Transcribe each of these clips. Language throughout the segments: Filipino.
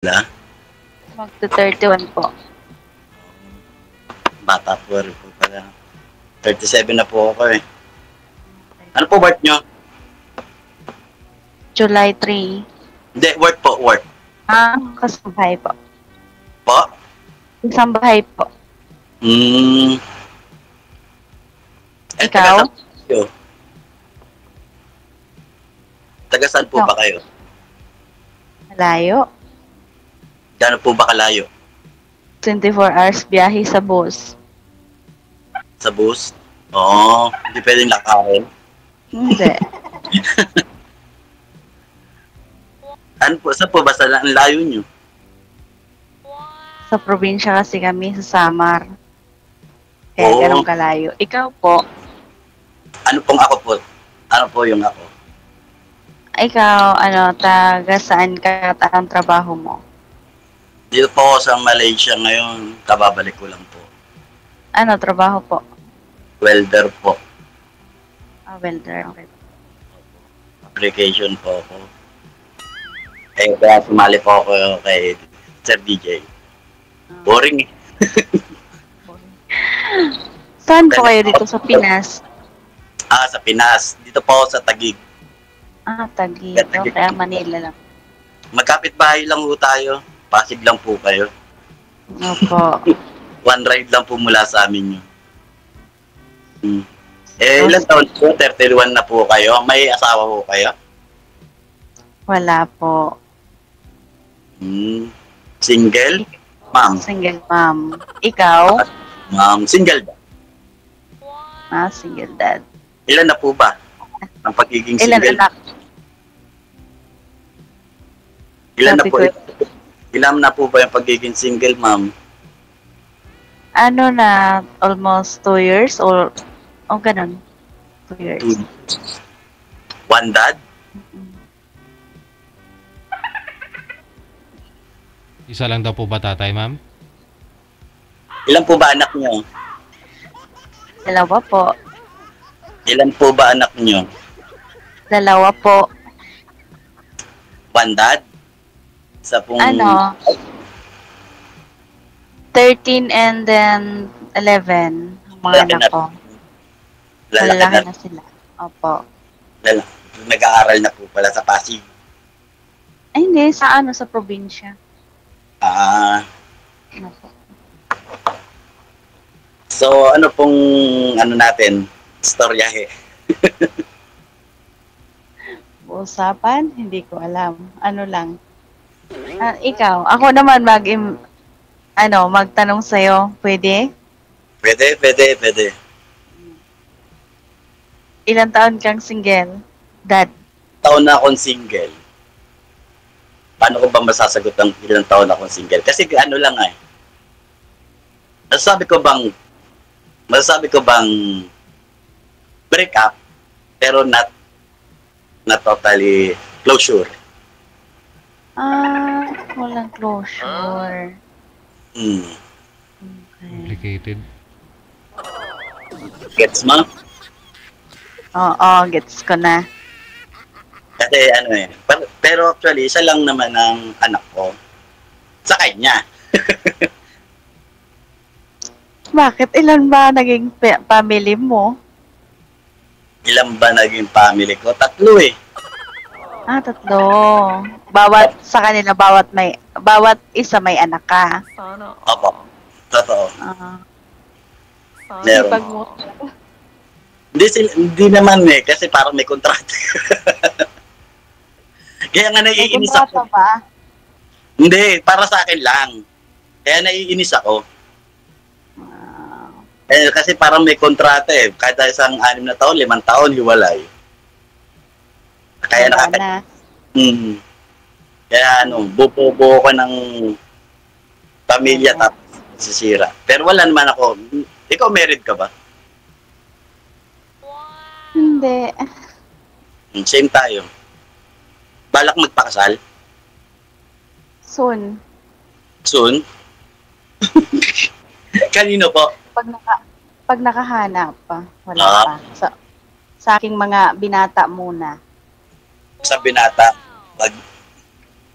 Wala? Magto 31 po. Bata po rin po pala. 37 na po ako eh. Ano po work nyo? July 3. Hindi, work po, work. Ah, kasambahay po. Po? Kasambahay po. Hmm. Eh, Ikaw? taga? Taga saan po ba kayo? Malayo. Gaano po ba kalayo? 24 hours biyahe sa bus. Sa bus? Oo, hindi pwedeng lakarin. Hindi. Ano po, saan po ba sa ang layo nyo? sa probinsya kasi kami sa Samar. Kaya Oo. ganun kalayo. Ikaw po, Ano pong ako po? Ano po yung ako? ikaw, ano, taga saan ka at anong trabaho mo? Dito po ako sa Malaysia ngayon. Kababalik ko lang po. Ano, trabaho po? Welder po. Ah, welder. Okay. Application po ako. Eh, kaya sumali po ako kay Sir DJ. Boring eh. Saan po kayo dito sa Pinas? Ah, sa Pinas. Dito po ako sa Tagig. Ah, Taguig. Okay, kaya Manila lang. Magkapit bahay lang po tayo. Pasig lang po kayo. Opo. One ride lang po mula sa amin yun. Hmm. Eh, ilan taon po? 31 na po kayo. May asawa po kayo? Wala po. Hmm. Single? Ma'am. Single mom. Ikaw? Ma'am, single ba? Ah, single dad. Ilan na po ba? Ang pagiging Ilan single? anak? Ilan na po? Ilan na po ba yung pagiging single, ma'am? Ano na, almost two years or, o oh, ganun. Two years. Two. One dad? Isa lang daw po ba tatay, ma'am? Ilan po ba anak niyo? Dalawa po. Ilan po ba anak niyo? Dalawa po. One dad? Sa pong... Ano? 13 and then 11. Ang mga Lalaki anak na- ko. Lalaki na, na sila. Opo. lala- nag-aaral na po pala sa Pasig. Ay, hindi. Sa ano? Sa probinsya. Ah, Ano po? so ano pong ano natin? Storyahe. Usapan? Hindi ko alam. Ano lang. Ah, ikaw. Ako naman mag ano, magtanong sa'yo. Pwede? Pwede, pwede, pwede. Ilan taon kang single? Dad. Taon na akong single. Paano ko ba masasagot ang ilang taon akong single? Kasi ano lang eh. Masasabi ko bang masasabi ko bang break up pero not not totally closure. Ah, walang closure. Hmm. Okay. Complicated. Gets mo? Oo, gets ko na. Kasi ano eh. Pero, pero actually, isa lang naman ang anak ko. Sa kanya. Bakit? Ilan ba naging pa- family mo? Ilan ba naging family ko? Tatlo eh. Ah, tatlo. Bawat sa kanila, bawat may, bawat isa may anak ka. Opo. Totoo. Ah, Meron. pag mo, Hindi, hindi naman eh. Kasi parang may kontrata. Kaya nga naiinis ako. ba? Hindi, para sa akin lang. Kaya naiinis ako. Eh, kasi parang may kontrata eh. Kada isang anim na taon, limang taon, hiwalay. Kaya wala nakaka... na. Hmm. Kaya ano, bubuo ko ng pamilya Oo. tapos sisira. Pero wala naman ako. Ikaw married ka ba? Hindi. Hmm, Same tayo. Balak magpakasal? Soon. Soon? Kanino po? Pag naka, pag nakahanap pa, wala Ah. pa. Sa, sa aking mga binata muna. Sa binata. Pag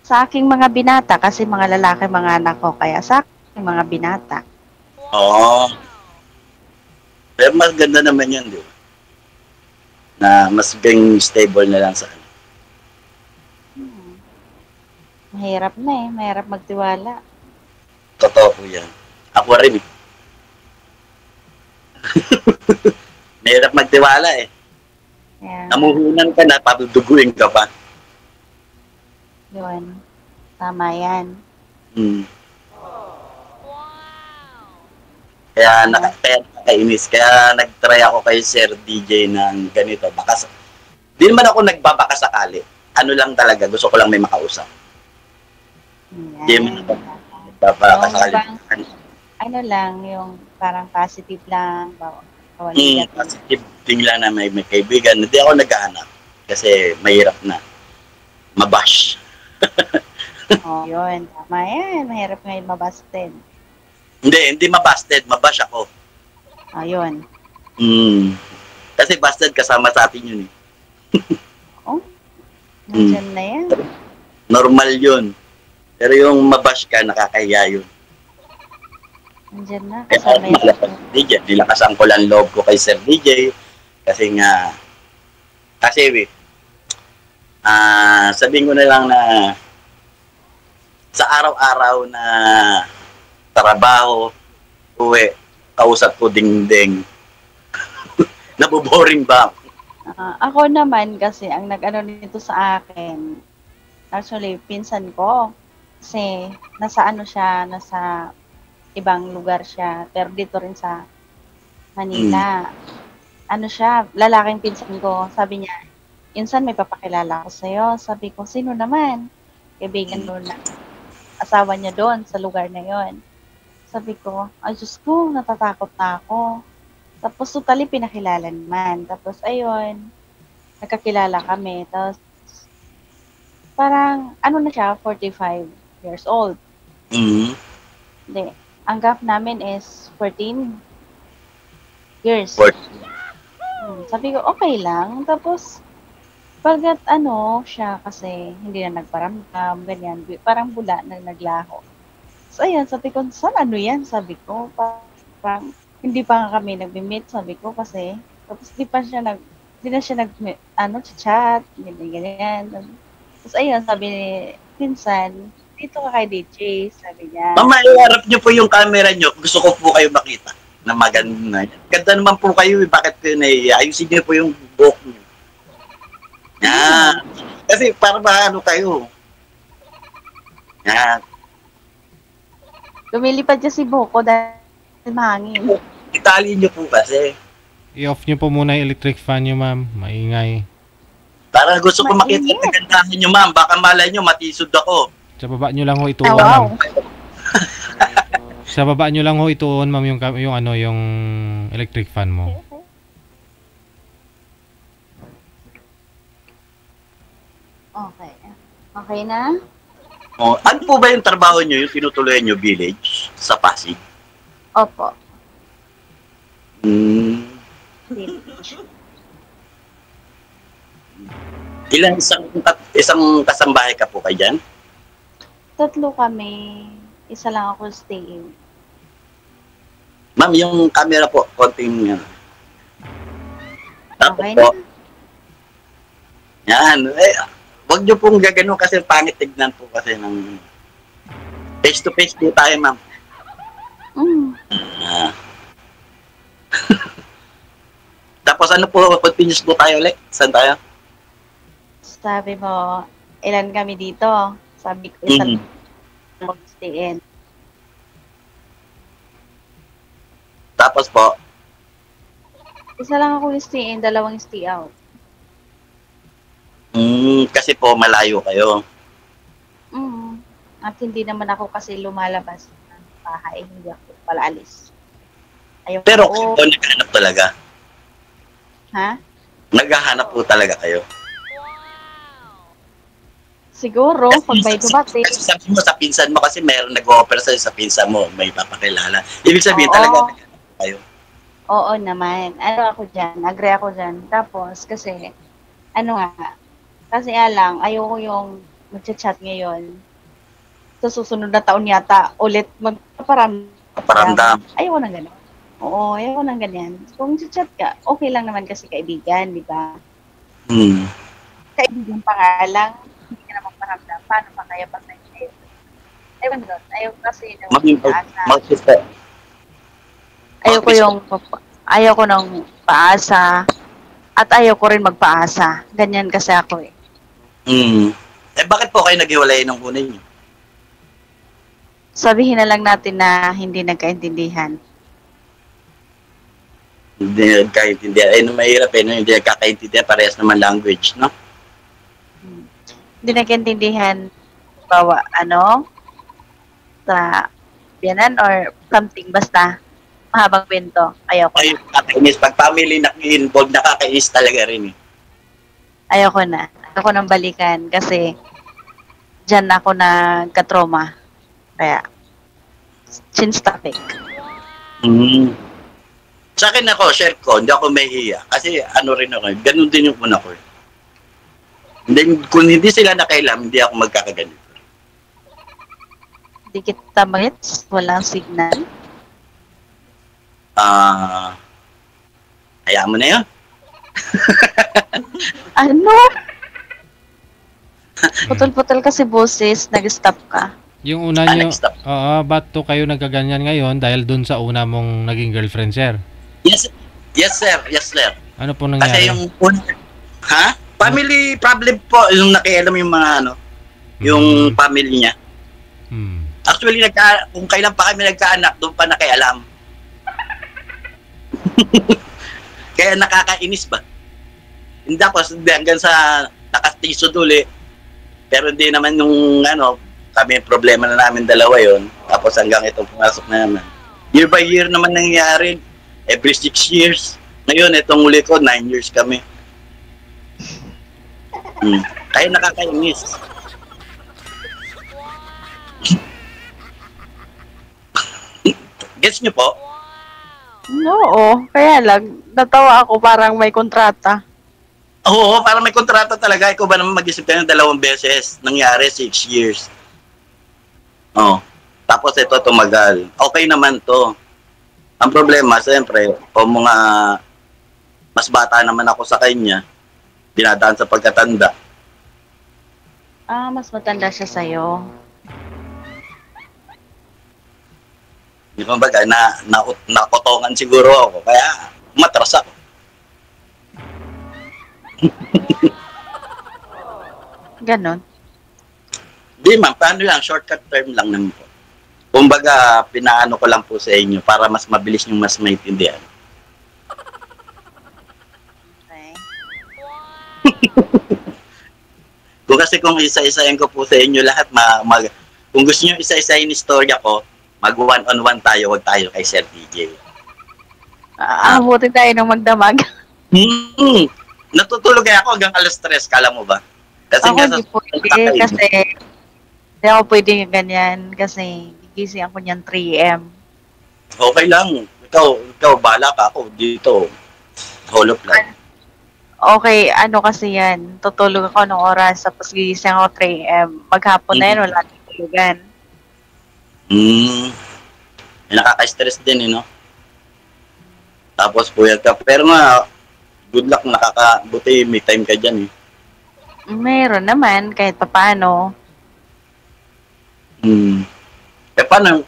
sa aking mga binata kasi mga lalaki mga anak ko kaya sa aking mga binata. Oo. Pero mas ganda naman yun, di ba? Na mas being stable na lang sa ano. Hmm. Mahirap na eh, mahirap magtiwala. Totoo po yan. Ako rin eh. Mahirap magtiwala eh. Kaya, Namuhunan ka na, paduduguin ka pa. yun. Tama yan. Hmm. Kaya, naka, kaya nakakainis. Kaya nag-try ako kay Sir DJ ng ganito. Baka, sa- di naman ako nagbabaka sakali. Ano lang talaga, gusto ko lang may makausap. Yan. Di man ako nagbabaka sakali. bang- Ano lang, yung parang positive lang. Hmm, positive thing lang na may, may kaibigan. Hindi ako naghahanap. Kasi mahirap na. Mabash. Oh, yun. Tama yan. Mahirap ngayon mabasted. Hindi, hindi mabasted. Mabash ako. Ayun. Hmm. Kasi busted kasama sa atin yun eh. Nandyan na yan. Normal yun. Pero yung mabash ka, nakakahiya yun. Nandyan na. Kaya si DJ. Nilakasan ko lang loob ko kay Sir DJ. Kasi nga, kasi ah sabihin ko na lang na sa araw-araw na trabaho, uwi, kausap ko ding-ding. Naboboring ba ako? Ah, ako naman kasi ang nag-ano nito sa akin, actually, pinsan ko. Kasi nasa ano siya, nasa ibang lugar siya. Pero dito rin sa Manila. Ano siya, lalaking pinsan ko. Sabi niya, insan may papakilala ko sa'yo. Sabi ko, sino naman? Kaibigan mo na asawa niya doon sa lugar na yon. Sabi ko, ay Diyos ko, natatakot na ako. Tapos totally pinakilala naman. Tapos ayun, nagkakilala kami. Tapos parang ano na siya, 45 years old. Mhm. Hindi. Ang gap namin is 14 years. 14. Hmm, sabi ko, okay lang. Tapos, pagkat ano, siya kasi hindi na nagparamdam, ganyan. Parang bula na naglaho. So, ayun, sabi ko, saan ano yan? Sabi ko, parang, hindi pa nga kami nagbi-meet, sabi ko, kasi, tapos di pa siya nag, di na siya nag, ano, chat, ganyan, ganyan. Tapos, ayun, sabi ni Pinsan, dito ka kay DJ, sabi niya. Mama, iharap niyo po yung camera niyo. Gusto ko po kayo makita na maganda. Ganda naman po kayo. eh. Bakit kayo naiiya? Ayusin niyo po yung buhok niyo. Yan. Kasi para ba ano kayo? Yan. Lumilipad siya si Boko dahil mahangin. Itali niyo po kasi. I-off nyo po muna yung electric fan nyo, ma'am. Maingay. Para gusto ko makita yung kagandahan niyo, ma'am. Baka malay niyo, matisod ako. Sa baba nyo lang ho ituon, Ah, wow. ma'am. Sa baba nyo lang ho ituon, ma'am, yung, yung ano, yung electric fan mo. Okay. Okay na? Oh, ano po ba yung trabaho niyo, yung tinutuloy niyo village sa Pasig? Opo. Hmm. Ilang isang isang kasambahay ka po kay dyan? Tatlo kami. Isa lang ako staying. Ma'am, yung camera po, konting yan. Tapos Okay po, na? yan. Eh, wag niyo pong gagano kasi pangit tignan po kasi ng face to face po tayo, ma'am. Mm. Ah. Tapos ano po, continuous po tayo ulit? Saan tayo? Sabi mo, ilan kami dito? Sabi ko, Mhm. lang mag-stay in. Tapos po, Isa lang ako stay in, dalawang stay out. mm, kasi po malayo kayo. Mm. At hindi naman ako kasi lumalabas ng bahay. Hindi ako palaalis. Ayaw Pero ko. kayo naghahanap talaga. Ha? Naghahanap po talaga kayo. Siguro, pag may Kasi- dumati. Kasi sabi mo sa pinsan mo kasi meron nag-offer sa'yo sa pinsan mo, may papakilala. Ibig sabihin Oo. talaga naghahanap kayo. Oo naman. Ano ako dyan? Agree ako dyan. Tapos, kasi, ano nga, kasi alang, ayoko yung magchat-chat ngayon. Sa susunod na taon yata, ulit magpaparam. Paparamdam. Ayaw ko ng gano'n. Oo, ayaw ko ng ganyan. Kung chat ka, okay lang naman kasi kaibigan, di ba? Hmm. Kaibigan pa nga lang, hindi ka naman paramdam. Paano pa kaya nag-share? Ayaw ko doon. Ayaw ko kasi yung paasa. mag Ayaw ko yung ayaw ko ng paasa at ayaw ko rin magpaasa. Ganyan kasi ako eh. Hmm. Eh, bakit po kayo naghiwalay ng una niyo? Sabihin na lang natin na hindi nagkaintindihan. Hindi nagkaintindihan. Eh, mahirap eh, no? hindi nagkakaintindihan. Parehas naman language, no? Hindi nagkaintindihan bawa ano sa biyanan or something basta mahabang kwento. Ayaw ko Ay, na. nakakainis. Pag family na-involved, nakakainis talaga rin eh. Ayaw ko na. Ayaw ko nang balikan kasi dyan ako nagka-trauma. Kaya, since topic. Hmm. Sa akin ako, share ko, hindi ako mahihiya. Kasi ano rin ako, ganun din yung una ko. eh. Hindi, kung hindi sila nakailam, hindi ako magkakaganito. Hindi kita magets, walang signal. Ah, hayaan mo na yun. Ano? Putol-putol kasi boses, nag-stop ka. Yung una Ah, nyo, oo, ba't to kayo nagkaganyan ngayon dahil dun sa una mong naging girlfriend, sir? Yes, yes sir, yes sir. Ano po Kasi nangyari? yung una, ha? Family problem po, yung nakialam yung mga ano, yung Hmm. family niya. Hmm. Actually, nagka, kung kailan pa kami nagkaanak, doon pa nakialam. Kaya nakakainis ba? Hindi tapos hanggang sa nakastiso uli. Pero hindi naman nung ano, kami problema na namin dalawa yon Tapos hanggang itong pumasok na naman. Year by year naman nangyayari. Every six years. Ngayon, itong uli ko, nine years kami. Hmm. Kaya nakakainis. Gets niyo po? Oo, kaya lang, natawa ako parang may kontrata. Oo, para may kontrata talaga. Ikaw ba naman mag-isip ka ng dalawang beses? Nangyari, six years. Oo. Tapos ito tumagal. Okay naman to. Ang problema, siyempre, kung mga mas bata naman ako sa kanya, dinadaan sa pagkatanda. Ah, mas matanda siya sa'yo. Di ba baga, na, na, nakotongan siguro ako. Kaya, matras ako. Ganon. Di ma'am, paano lang, shortcut term lang naman po. Kumbaga, pinaano ko lang po sa inyo para mas mabilis nyo mas maintindihan. Okay. Kung kasi kung isa-isahin ko po sa inyo lahat, ma, mag, kung gusto nyo isa-isahin istorya ko, mag one-on-one tayo, wag tayo kay Sir DJ. Ah, buti tayo nang magdamag. Hmm, natutulog ako hanggang alas 3, kala mo ba? Kasi ako hindi pwede kasi hindi ako pwede ganyan kasi gigising ako niyan 3 a.m. okay lang. Ikaw, ikaw, bala ka ako dito. Holop lang. Okay, ano kasi yan, tutulog ako ng oras tapos gigising ako 3 a.m. Maghapon na yan, wala nang tulugan. Hmm. Eh, nakaka-stress din, eh, no? Tapos puyat ka. Pero nga, good luck, nakaka-buti, may time ka dyan, eh. Meron naman, kahit papano. Hmm. Eh, paano,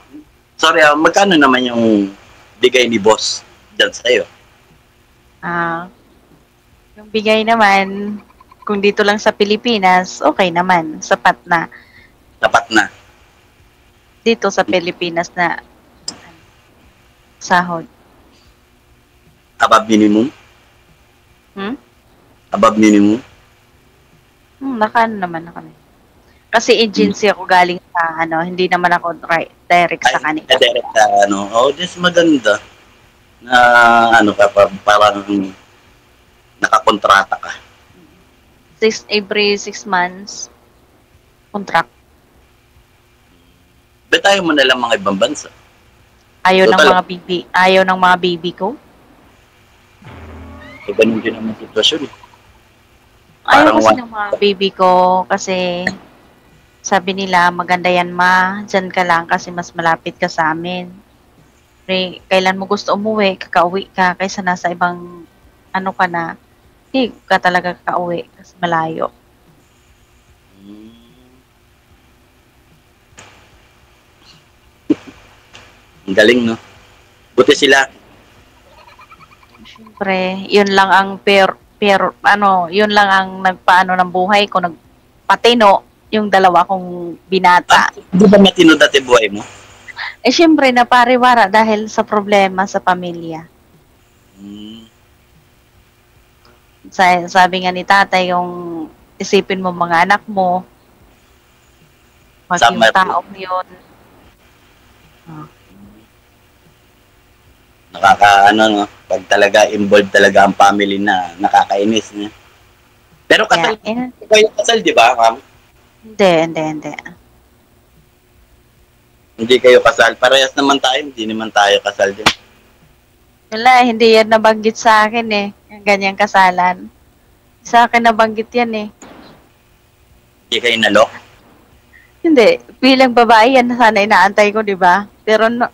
sorry, ah, magkano naman yung bigay ni boss dyan sa'yo? Ah, yung bigay naman, kung dito lang sa Pilipinas, okay naman, sapat na. Tapat na. Dito sa Pilipinas na sahod. Above minimum? Hmm? Above minimum? Hmm, naka ano naman na kami. Kasi agency ako galing sa ano, hindi naman ako right, direct sa kanila. eh, direct ka, ano. Oh, this maganda. Na, ano ka pa, parang nakakontrata ka. Six, every six months, contract. Tayo mo na lang mga ibang bansa? Ayaw ng Total. mga baby, ayaw ng mga baby ko. So, ganun din naman sitwasyon. Eh. Ayaw kasi one- ng mga baby ko kasi Sabi nila, maganda yan ma, dyan ka lang kasi mas malapit ka sa amin. Pre, kailan mo gusto umuwi, kakauwi ka kaysa nasa ibang ano ka na, hindi ka talaga kakauwi kasi malayo. Mm. Ang galing, no? Buti sila. Siyempre, yun lang ang per, per, ano, yun lang ang nagpaano ng buhay ko, nagpatino yung dalawa kong binata. Di ba matino dati buhay mo? Eh, siyempre, napariwara dahil sa problema sa pamilya. Mm. Sa, sabi nga ni tatay, yung isipin mo mga anak mo, wag yung Tama po. taong yun. Nakaka, ano, no? Pag talaga involved talaga ang family na nakakainis, no? Pero kasal, eh, kayo kasal, di ba, ma'am? hindi, hindi, hindi. Hindi kayo kasal. Parehas naman tayo, hindi naman tayo kasal din. Wala, hindi yan nabanggit sa akin eh. Yung ganyang kasalan. Sa akin nabanggit yan eh. Hindi kayo nalok. Hindi. Bilang babae yan, sana inaantay ko, di ba? Pero no,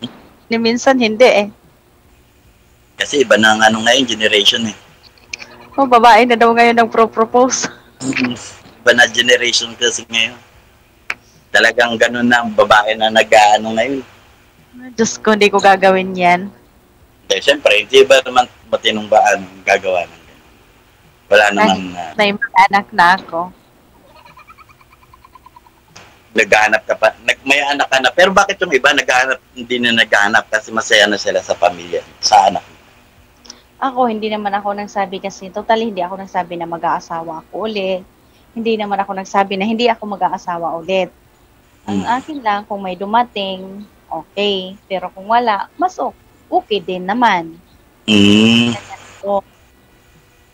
ni minsan hindi eh. Kasi iba na ang ano ngayon, generation eh. Oh, babae na daw ngayon ang pro-propose. iba na generation kasi ngayon. Talagang ganun na ang babae na nag-ano ngayon. Diyos ko, hindi ko gagawin yan. Eh, syempre, hindi ba naman matinong ba ano, gagawa ng ganun? Wala naman na May mga anak na ako. naghahanap ka pa. Nag, may anak ka na. Pero bakit yung iba naghahanap, hindi na naghahanap kasi masaya na sila sa pamilya, sa anak. Ako, hindi naman ako nagsabi kasi, totally hindi ako nagsabi na mag-aasawa ako ulit. Hindi naman ako nagsabi na hindi ako mag-aasawa ulit. Ang Hmm. akin lang, kung may dumating, okay. Pero kung wala, mas okay din naman. Mm. So,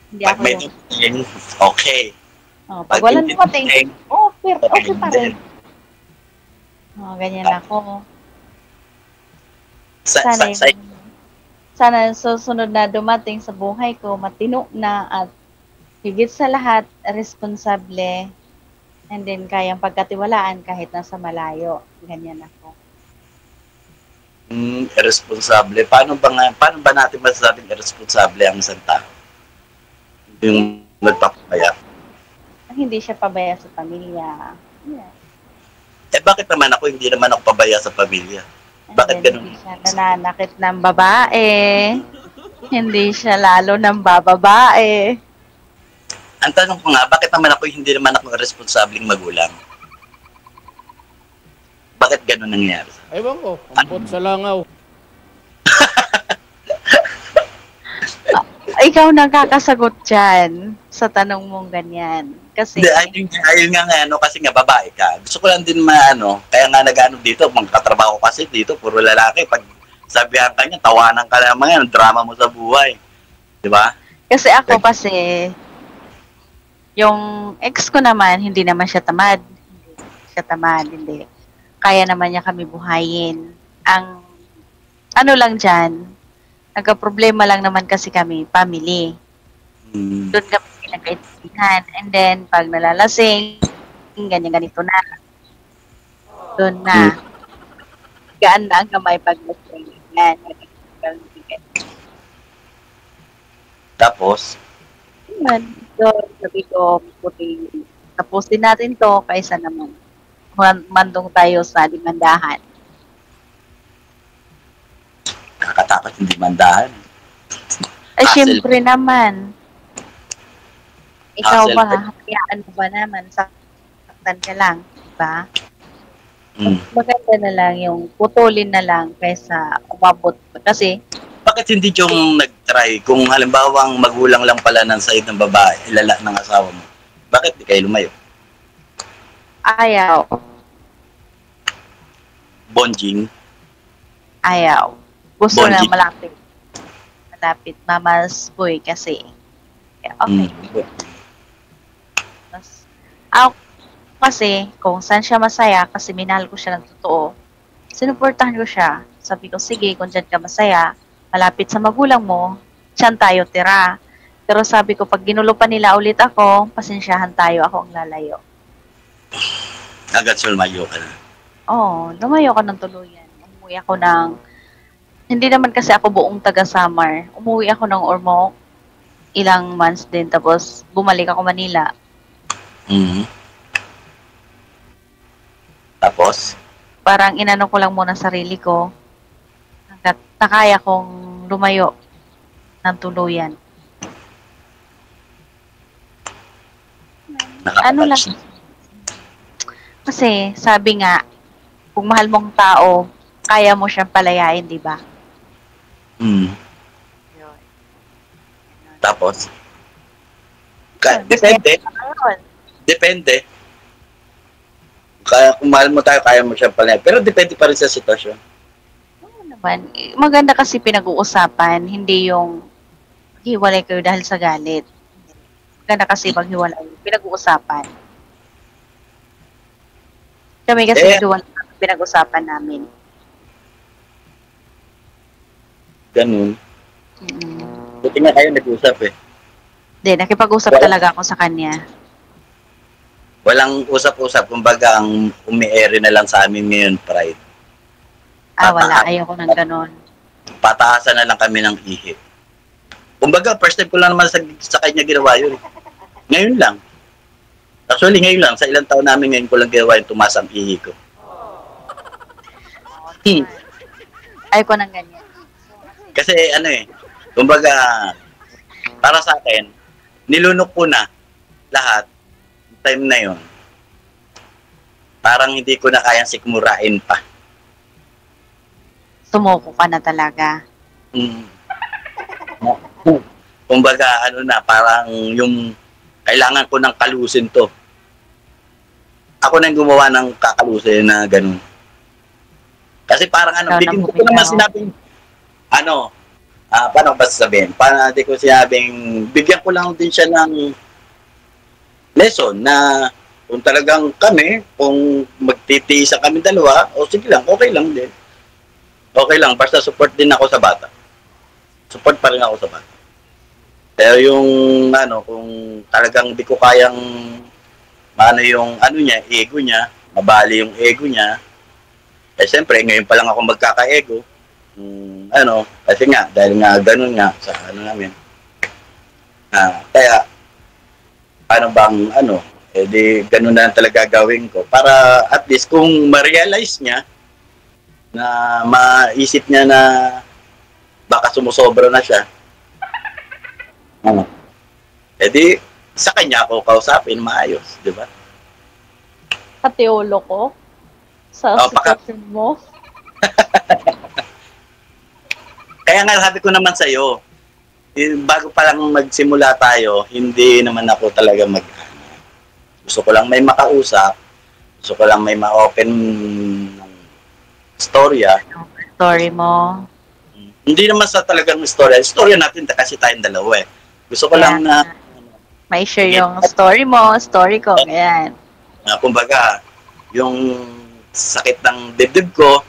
hindi Pag ako may yung, dumating, okay. oh, pag walang hindi dumating, oh, pero okay pa rin. Oh, ganyan ako. Sa, Sana, sa, sa, sana susunod na dumating sa buhay ko, matino na at higit sa lahat, responsable and then kayang pagkatiwalaan kahit nasa malayo. Ganyan ako. mm, irresponsible. Paano ba nga, paano ba natin masasabing irresponsible ang isang tao? Yung nagpapaya. Hindi siya pabaya sa pamilya. Yeah. Eh bakit naman ako hindi naman ako pabaya sa pamilya? Bakit ganun? Hindi siya nananakit ng babae. hindi siya lalo ng bababae. Ang tanong ko nga, bakit naman ako hindi naman ako responsabling magulang? Bakit ganun nangyari? Ewan ko, ambot sa langaw. Ikaw nakakasagot dyan sa tanong mong ganyan. Kasi, Hindi, ayun, ayun nga nga, ano, kasi nga babae ka. Gusto ko lang din maano, kaya nga nag-ano dito, mga katrabaho ko kasi dito, puro lalaki. Pag sabihan ka niya, tawanan ka naman yan, drama mo sa buhay. Di ba? kasi ako kasi, yung ex ko naman, hindi naman siya tamad. Hindi siya tamad, hindi. Kaya naman niya kami buhayin. Ang, ano lang dyan, nagka-problema lang naman kasi kami, family. Hmm. doon kami pinagkaintindihan. And then, pag nalalasing, ganyan ganito na. Doon na. Gaan na ang kamay pag lasing. Yan. Tapos, Yan. So, sabi ko, puti, tapusin natin to kaysa naman man- mandong tayo sa limandahan. kakatakot hindi mandahan. Ay, Hassle. syempre naman. Ikaw Hassle ba, pa. hayaan mo ba naman, saktan ka lang, diba? Hmm. maganda na lang yung putulin na lang kaysa umabot. Kasi, Bakit hindi yung nag-try? Kung halimbawa ang magulang lang pala ng side ng babae, ilala ng asawa mo, bakit di kayo lumayo? ayaw. Bonjing, Ayaw. Gusto na Bonding. malapit. Malapit. Mamas boy kasi. Okay. Hmm. Ako kasi, kung saan siya masaya, kasi minahal ko siya ng totoo, sinuportahan ko siya. Sabi ko, sige, kung dyan ka masaya, malapit sa magulang mo, dyan tayo tira. Pero sabi ko, pag ginulo pa nila ulit ako, pasensyahan tayo, ako ang lalayo. Agad sumayo ka na. Oo, lumayo ko ng tuluyan. Umuwi ako ng... Hindi naman kasi ako buong taga Samar. Umuwi ako ng Ormoc. Ilang months din. Tapos bumalik ako Manila. Mhm. Tapos, Parang inano ko lang muna sarili ko. Hanggat nakaya kong lumayo ng tuluyan. Ano lang? Kasi sabi nga, kung mahal mong tao, kaya mo siyang palayain, di ba? Mhm. Yun. Tapos, ka, Yun, depende. Depende. Kaya kung mahal mo tayo, kaya mo siya pala. Pero depende pa rin sa sitwasyon. Oo naman. Maganda kasi pinag-uusapan, hindi yung hiwalay kayo dahil sa galit. Maganda kasi maghiwalay. Pinag-uusapan. Kami kasi Eh. naghiwalay, pinag-usapan namin. Ganun. Mm. Buti nga kayo nag-usap eh. Hindi, nakipag-usap Wala. talaga ako sa kanya. Walang usap-usap. Kumbaga, ang umi-ere na lang sa amin ngayon, pride. Ah, wala. Ayoko ng ganon. Pataasan na lang kami ng ihi. Kumbaga, first time ko lang naman sa, sa kanya ginawa yun. Ngayon lang. Actually, ngayon lang. Sa ilang taon namin ngayon ko lang ginawa yung tumaas ang ihi ko. Hmm. Ayoko ng ganyan. Kasi ano eh, kumbaga, para sa akin, nilunok ko na lahat, time na yon Parang hindi ko na kayang sikmurain pa. Sumuko ka na talaga. Mm. Kumbaga, ano na, parang yung kailangan ko ng kalusin to. Ako na yung gumawa ng kakalusin na ganun. Kasi parang ano, na bigyan ko bumitaw. naman sinabing, ano, ah paano ko ba sasabihin? Parang di ko sinabing, bigyan ko lang din siya ng lesson na kung talagang kami, kung magtitiisa kami dalawa, o sige lang, okay lang din. Okay lang, basta support din ako sa bata. Support pa rin ako sa bata. Pero yung, ano, kung talagang di ko kayang, ano yung, ano niya, ego niya, mabali yung ego niya, eh, siyempre, ngayon pa lang ako magkaka-ego. Mm, ano, kasi nga, dahil nga ganun nga, sa ano namin. Ah, kaya, ano bang, ano, eh di, ganun na talaga gawin ko. Para at least kung ma-realize niya, na maisip niya na baka sumusobra na siya, ano, eh di, sa kanya ako kausapin, maayos, di ba? Katiolo ko sa Oh, sitwasyon mo. Kaya nga sabi ko naman sa iyo, bago pa lang magsimula tayo, hindi naman ako talaga mag Gusto ko lang may makausap, gusto ko lang may ma-open ng storya. Story mo. Hindi naman sa talagang storya. Storya natin kasi tayong dalawa eh. Gusto ko lang na, May share yung story mo, story ko. Ayan. na kumbaga, yung sakit ng dibdib ko,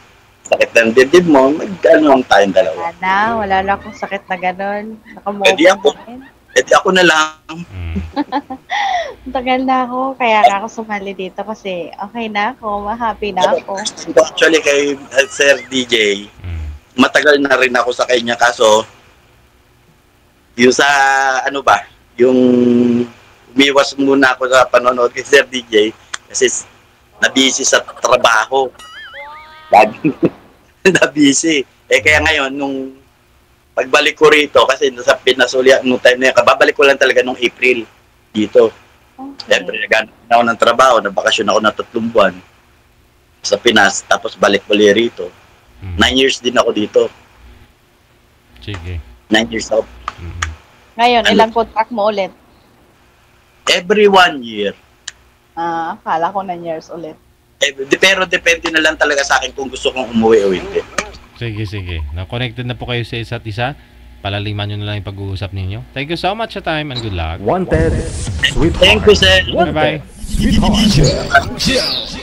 sakit ng dibdib mo, mag-ano lang tayong dalawa. Wala na, wala na akong sakit na ganun. Nakamove Pwede ako. na. Eh di ako na lang, Mm. Tagal na ako, kaya ako sumali dito kasi okay na ako, ma-happy na ako. actually kay uh, Sir DJ, Mm. matagal na rin ako sa kanya kaso yung sa ano ba yung umiwas muna ako sa panonood kay Sir DJ kasi na-busy sa trabaho lagi na-busy eh kaya ngayon nung pagbalik ko rito kasi nasa Pinasulia nung time na yun kababalik ko lang talaga nung April dito Siyempre, Okay. naghanap na ako ng trabaho, nabakasyon ako ng tatlong buwan sa Pinas, tapos balik uli rito. Mm. Nine years din ako dito. Sige. Nine years off. Mm. Ngayon, Ano? ilang contract mo ulit? Every one year. Ah, akala ko 9 years ulit. Eh, di- pero depende na lang talaga sa akin kung gusto kong umuwi o hindi. Sige, sige. Na-connected na po kayo sa isa't isa. Palaliman nyo na lang yung pag-uusap ninyo. Thank you so much sa time and good luck. Wanted, sweetheart. Thank you, sir. Bye-bye. Sweetheart.